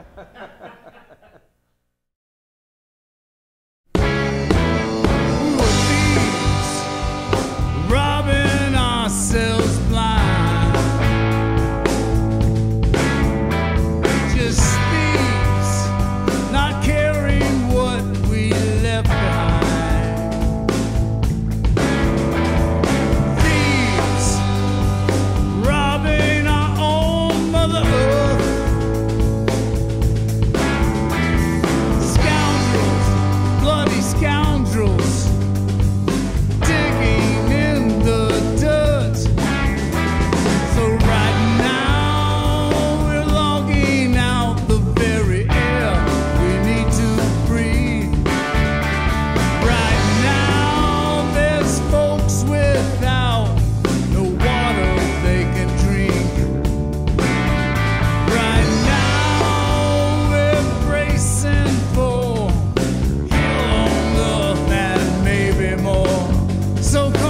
Ha ha ha. So come